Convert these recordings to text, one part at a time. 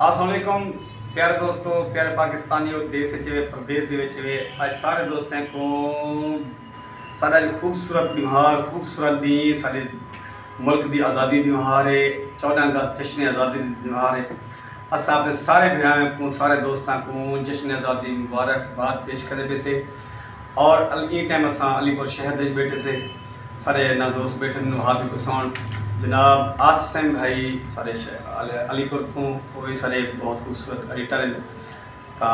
असलम प्यारे दोस्तों, प्यारे पाकिस्तानी और देश प्रदेश के सारे दोस्तों को साढ़ा खूबसूरत निहार खूबसूरत दी साढ़े मुल्क की आज़ादी निहार है, चौदह अगस्त जश्न आज़ादी निहार है। अस अपने सारे भराएँ को सारे दोस्तों को जश्न आज़ादी मुबारकबाद पेश करें पे से। और ये टाइम अस अलीपुर शहर बैठे से। सारे ना दोस्त बैठे हाफि कुसान जनाब आसम भाई, सारे अलीपुर तो वो भी सारे बहुत खूबसूरत एडिटर हैं। तो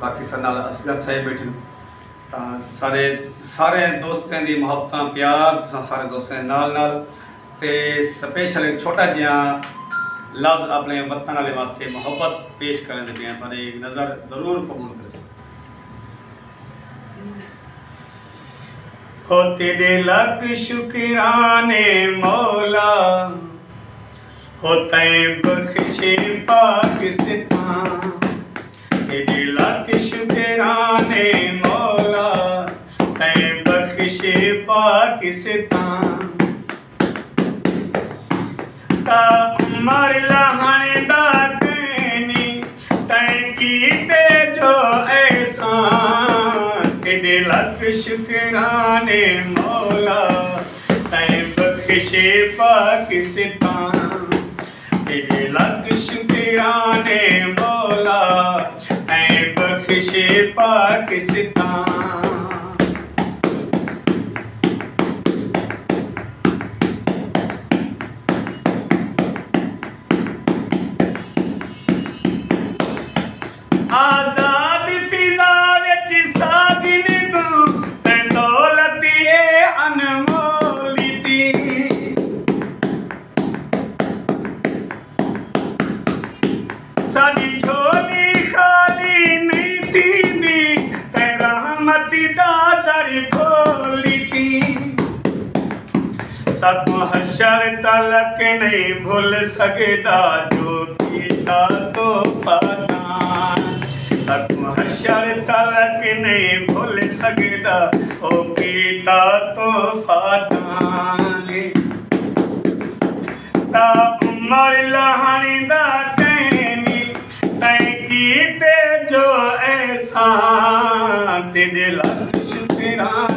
बाकी सर नाल असगर साहब बैठे तो सारे सारे दोस्तों की मुहब्बत, प्यार सारे दोस्तों नाल नाल। ते स्पेशल छोटा जिहा लफ्ज अपने वतन वास्ते मोहब्बत पेश पर एक नज़र ज़रूर कबूल कर हो तेरे लक शुक्राने मौला। हो तय बख्शे पाकिस्तान। तेरे लक शुक्राने मौला। तय बख्शे पाकिस्तान। का मर लहण तेरे लख शुकराने मौला तै बख्शे पाकिस्तान। तेरे लख शुकराने मौला तै बख्शे पाकिस्तान। हशर तलक नहीं भूल कीता तो फनान सत हशर तलक नहीं भूल कीता तो उमर लहणी दा तैं लख शुक्राने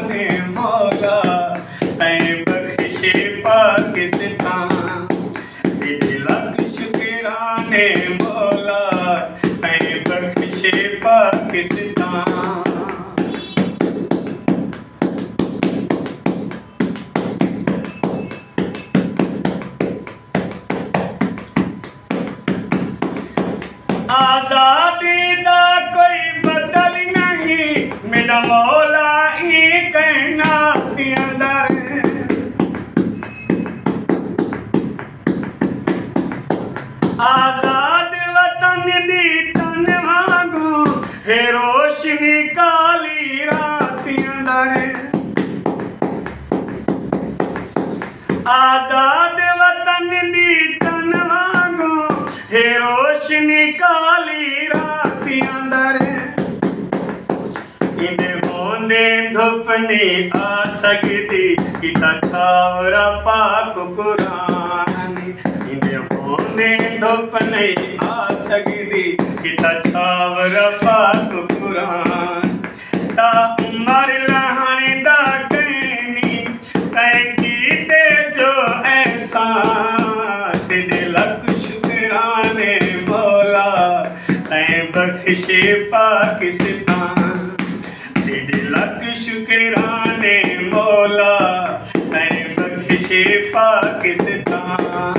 तैं पाकिस्तान आज़ादी दा कोई बदल नहीं मेरा मौला ही कहना अंदर आज़ाद है रोशनी काली रात अंदर आज़ाद वतन दी तन वांगू। है रोशनी काली रात अंदर इने होंदे धुप नहीं आ सकती किता छावरा पाक कुरान। इने होंदे धुप नहीं आ तेरे तेरा ने बोला तै बख्शे पाकिस्तान। तेरे लख शुक्राने मौला तै बख्शे पाकिस्तान।